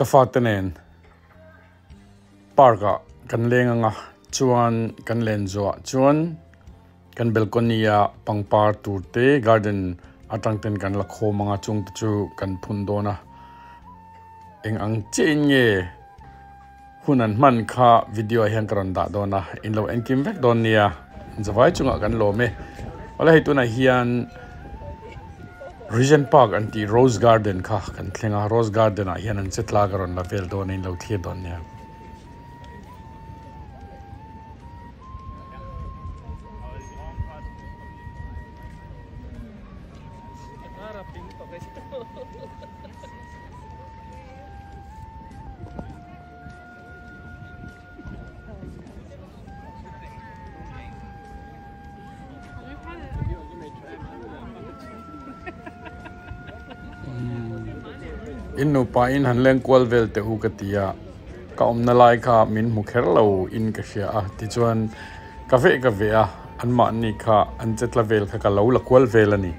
ka fatenen parka kan lenga chuan kan len zo chuan kan balconia pangpar turte garden atangten kan lakho manga chung chu kan phun dona eng ang chen nge. Hunan man kha video hian karon da dona in lo en kim vek don nia zawai chunga kan lo me. Wala hi tuna hian Regent Park anti Rose Garden kha kan thlenga Rose Garden a hian an chetla karon la vel don in lo thie don nia pa in han leng kwal vel te hu ka tia ka om na lai kha min mu kher lo in ka sia a. Ti chuan ka ve ka ve a an ma ni kha an chetla vel kha ka lo la kwal vel ani.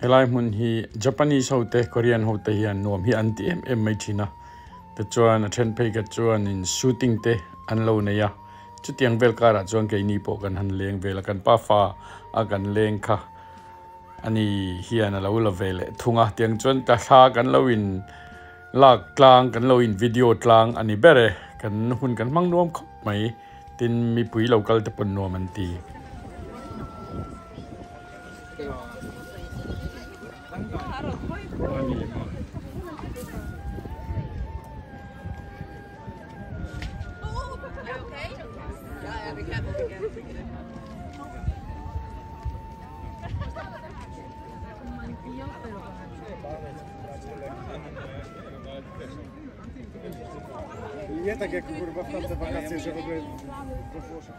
Helai mun hi japanese hote korean hote hian nuam hi anti em em mai thina te chuan a then phei ka chuan in shooting te an lo ne ya chu tiang vel kara chuan ke ni po kan han leng vel kan pa fa a kan leng kha ani hian a lo la vele thunga tiang chuan ta tha kan lo in lak tlang kan lo in video tlang ani bere kan hun kan mang nuam khop mai tin mi pui local te pon nuam an ti Nie tak jak kurwa w tamte wakacje, że w ogóle do Włoszech.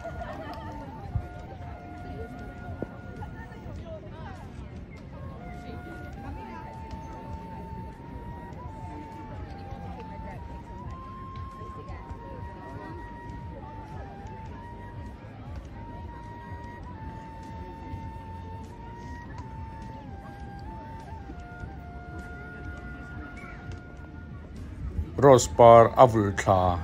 Rospar avul thla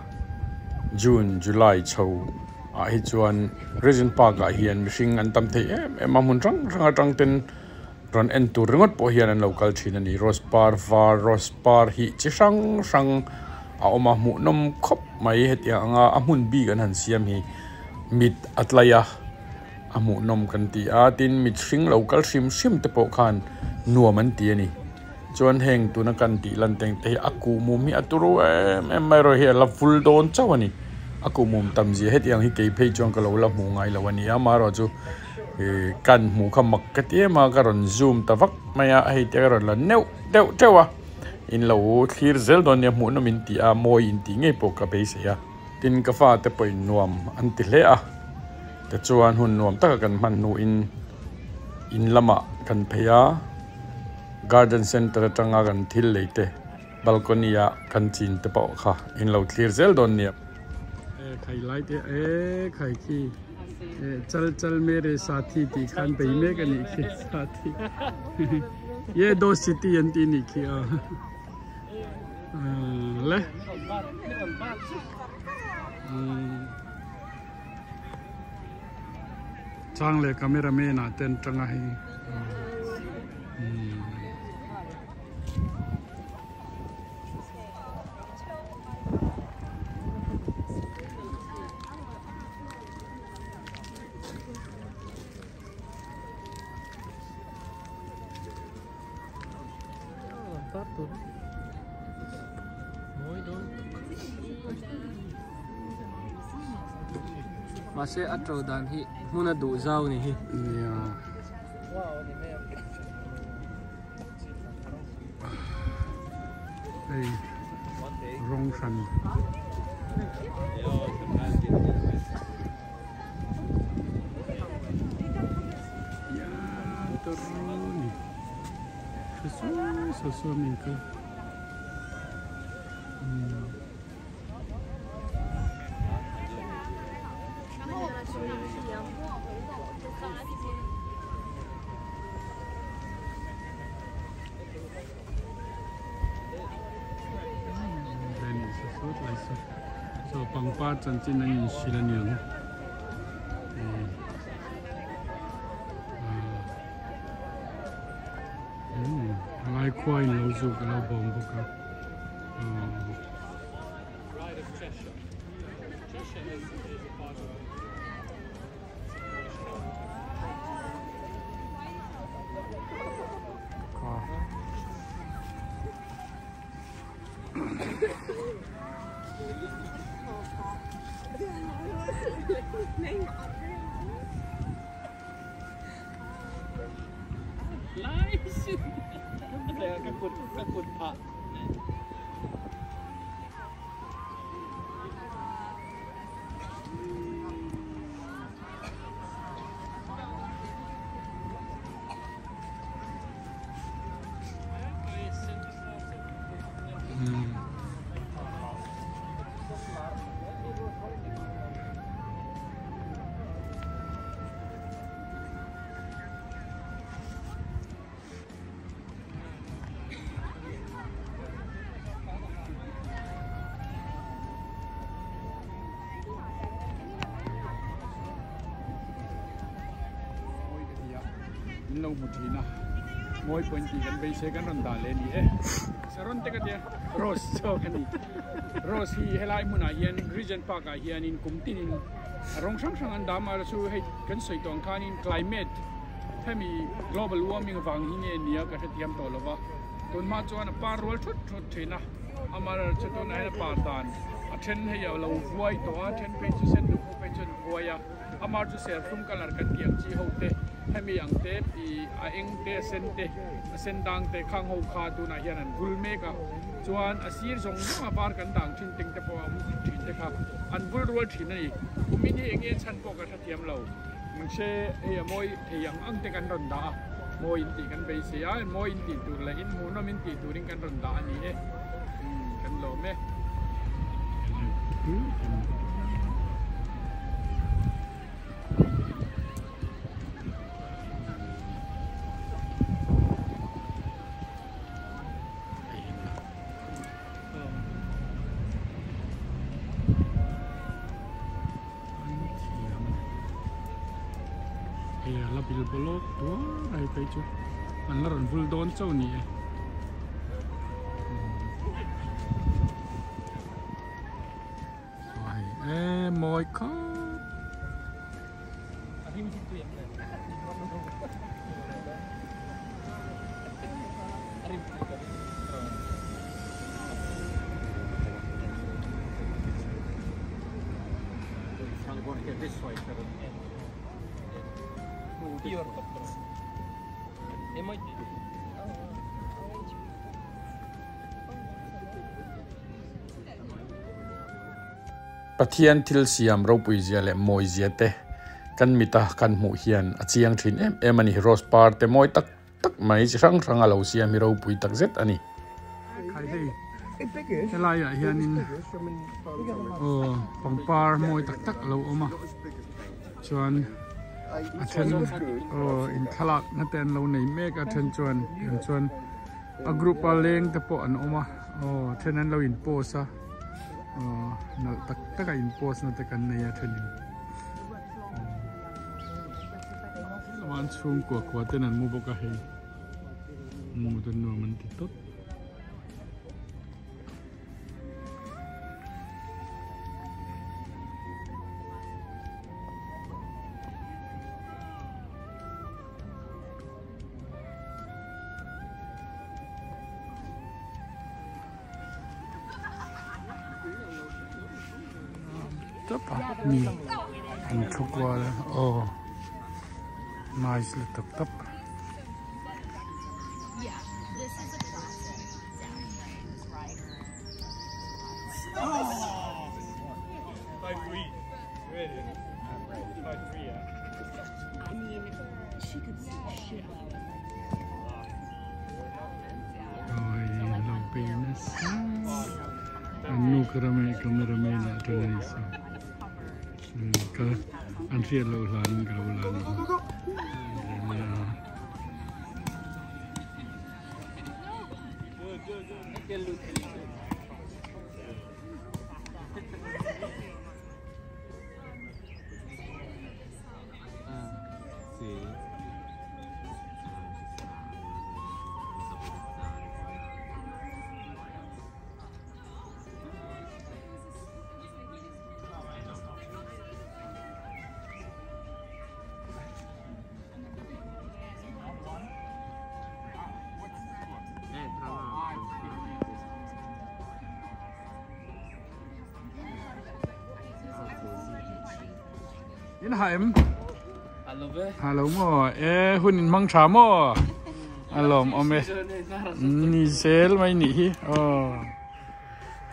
June, July chho a à, hi chuan Regent Park à, a hian mihring an tam thei em em amun rang rang atang ten ron en tur ringot po hian an local thin ani. Rospar var Rospar hi, chi sang sang a à, oma mu nom khop mai het ya. Anga amun bi kan han siam hi. Mit atlaya amu nom kan ti a tin mit hring local sim sim te po khan nuam an ti ani. ชวนแหงตุนกันตีลันเตงเตอากูมุมมีอัตรูเอมเอ็มไม่รอเหรอลับฟุลโดนเจ้าวันนี้อากูมุมตำเสีเฮ็ดยังฮิเกยเพยจวนก็เราลับหมูไงละวันนี้อามารอจูกันหมูขมักกะเตียมาการันซูมตะฟักไม่อยากให้เตการันละเนวเดวเจ้าวะอินเราทีร์เซลโดนเนี่ยหมูนมินตีอาโมยินตีเงยปกะเปเสียตินกาแฟเาแตปอยนวมอันติเลอะแต่ชวนหุ่นนวมตะกันมันนูอินอินละมะกันเพียา garden center atanga kan thil leite. Balcony a kan chin te pawh kha. In lo clear zel don nia e khai lai te e khai ki. E chal chal mere sathi ti khan pe me kan ni ki, sathi. Ye do city yan ti ni ki, a. Le. Chang le camera me na mà atro ăn trâu đàn hi muốn là đủ rau này hi yeah đây rong sân ya terus sesuai sesuai minggu. So bằng ba chân trên là nhìn xí là nhiều lại khoai lâu dù cái lâu bông 来週だから、かっこ、かっこ、あ。Tí nào. Mỗi point thì gần bây giờ gần run đà lên đi eh? Saron te cái rose cho cái này. Rose hi helai muna hian region park a hian in kumtin in. Rong sang sang an dam ar su hei kan soi tong khan in climate. Themi global warming wang hi nge nia ka thiam to lova tun ma chuan a par rol thut thut thina amar chaton a par dan a then hei lo vuai to a then pe chu sen du pe chu vuai a amar chu ser thum color kan tiang chi ให้มีอังเตปอีเอ็งเตเซนเตเซนดังเตข้างหูคาตัวไหนยันกุลเมกะจวนอาศีส่งมาบานกันต่างชินติงตะพอมุถินเตค่ะอันบุรวลถินนี่นอีกผมมีนี่เองเงี้ยฉันก็กระเทียมเรามึงเชเฮียมอยเฮียงอังเตกันรอนดาโมอยินติกันไปเสียมอยินติตัวเลยอินมูนมินติตัวนี้กันรอนดานี่เอ๊ะกันหล่อไหม e kan lo me Iya, ai bolok tua, ay pecho. Ang laron full don chow ni eh. Ay, eh, moi ka. Ahim situ yang lain. Arim Pure copper. Emoi. Pathian thil siam ro pui zia le moi zia te. Kan mita kan mu hian a chiang thin em em ani rose par te moi tak tak mai chi rang rang alo siam mi ro pui tak zet ani. Khai dei. Cái lai à hian in ờ bằng par moi tak tak alo oma. Chuan a then ờ in thalak na ten lo nei mek a then chuan in chuan a group a leng te po an oma. Ờ then an lo in post a. Ờ nal tak tak a in post na te kan nei a then in. man chung ko ko ten an mu boka hei. Mu ten no man ti tot. up me and took water. Oh, nice little top. Oh! By three. By three, yeah. I mean, she could see out of Ka an siya lo lan ka lo lan. In haim. Be. Hello mo. Eh hun mang cha mo. Alom ome. Ni sel mai ni hi. Oh.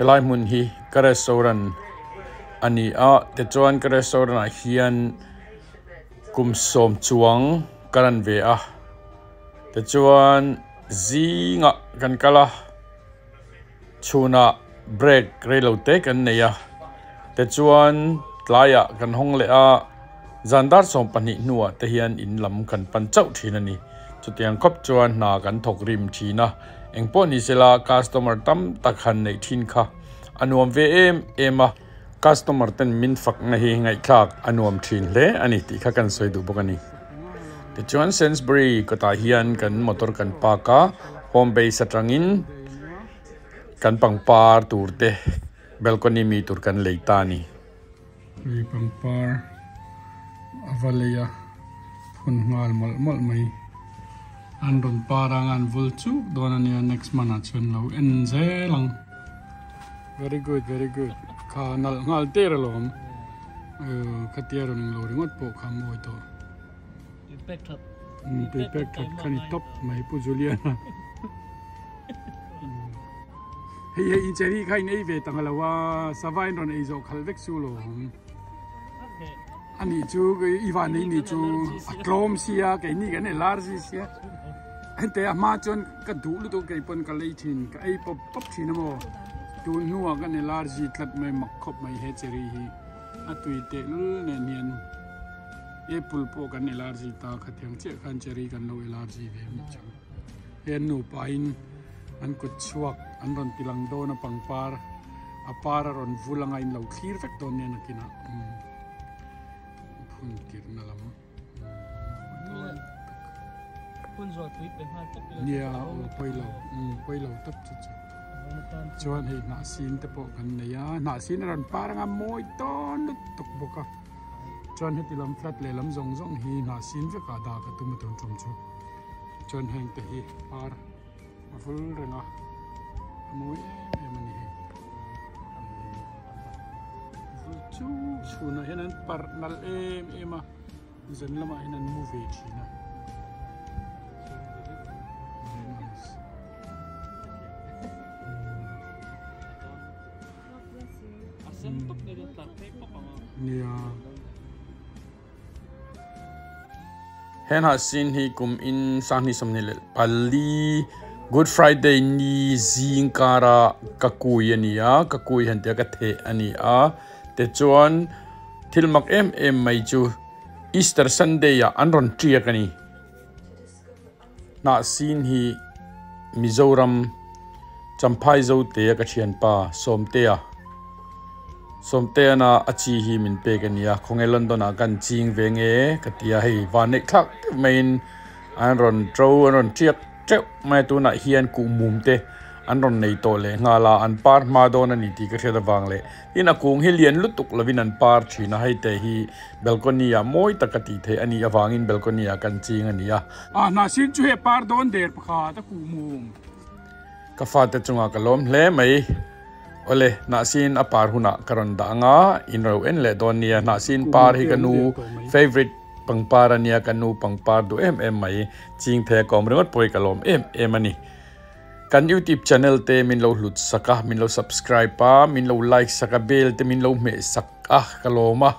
Helai mun hi ka restaurant ani a te chuan ka restaurant a hian kum som chuang karan ve a te chuan zinga kan kala chuna break relo te kan nei a te chuan tlaya kan hong le a zandar som pani nuwa te hian in lam kan pan chau thin ani chutiang khop chuan na kan thok rim thina engpo ni sela customer tam takhan nei thin kha anuam ve em ema customer ten min fak na hi ngai thak anuam thin le ani ti kha kan soi du bokani te chuan sainsbury ko ta hian kan motor kan pa ka home base atangin kan pangpar turte balcony mi tur kan leita ni ri pangpar avalaya phun ngal mal mal mai. An ron parang an vul chu don ani next month a chun lo. En zelang very good very good. Kha nal ngal te ra lom ka tia ron lo ri ngot po kha moi to. You picked up. pe pe khat khani top mai pu juliana hei hei in cheri khai nei ve tangala wa savain ron ei zo khal vek su lo anh chú, cái Ivan anh chú Atrom xia, cái này cái này lar gì xia? Anh ta à, mà chọn cái đủ luôn tôi cái phần cái lấy tiền cái ấy bắp bắp thì nó mò tu nua, cái này lar gì, thật mày mặc khóc mày hết chơi hi à tùy tệ luôn này niên. E pulpo cái này lar ta? Khát tiếng chơi khăn chơi cái lâu lar gì về mình chẳng hiện nụ pain anh cút chuộc, anh còn pilang đô na pangpar apara à, ron vulangain lau clear vector nên là kia kina mm. phun kir na lam Phun rồi tweet bên hai tóc. nia o poi lo mm poi lo tap chu chu chuan hei na sin te po kan ne ya na sin ron paranga moi ton lu tuk boka chuan heti lam flat le lam zong zong hi na sin ve ka da ka tum ton tom chu chuan heng te hi par a full renga moi lama henan movie china Very nice. Asam tóc này được tạt phép bọc vào. Yeah. Hen ha sin hi kum in sang ni som ni le pali Good Friday ni zingkara kakui ani a kakui han te ka the ani a te chuan thilmak em em mai chu Easter Sunday ya anron tria kani na sin hi Mizoram champai zo te ka thian pa som te a. Som te na achi hi min pe ka nia khonge london a kan e ching ve nge ka tia hei, van nek thak main. An ron tro an ron chiak treu mai tu na hian ku mum te an ron nei to le nga la an par ma do na ni ti ka theda wang le. In a kung hi lian lutuk lovin an par thina hei te hi. Balcony a moi takati the ani awangin balcony a kan ching ania a. Na sin chu he par don der pakha ta ku mum. Ka fa te chunga ka lom hle mai. Ole na sin apar huna karon da nga in ro en le don nia na sin par hi kanu favorite pangpar ania kanu pangpar du em em mai. Ching the kom ringot poi kalom em em ani kan youtube channel te, min lo hlut saka ah, min lo subscribe pa, min lo like saka bell te, min lo me sak ah kaloma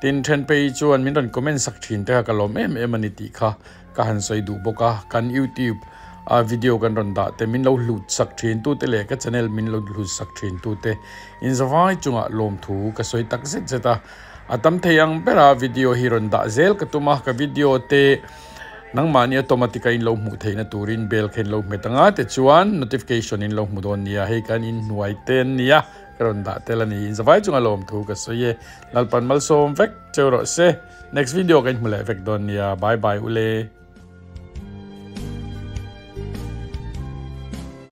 tin then pe chuan, min ron comment sak thin te kalom em em ani ti kha, ka han soi du boka kan youtube, a video kan ron da te, min lo hlut sak thin tu te le, ka channel min lo hlut sak thin tu te. In zawai chunga lom thu, ka soi tak zet zeta atam theyang bera video hi ron da zel, ka tuma ka video te nang mani automatic in lo mu theina turin bel khen lo metanga te chuan notification in lo mu don nia. He kan in nuai ten nia. Karon da telani in zawai chunga lom thu ka soye lalpan mal som vek chero se. Next video kan mulai vek don nia. Bye bye, ule.